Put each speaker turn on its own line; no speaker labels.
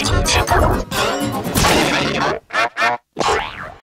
你知道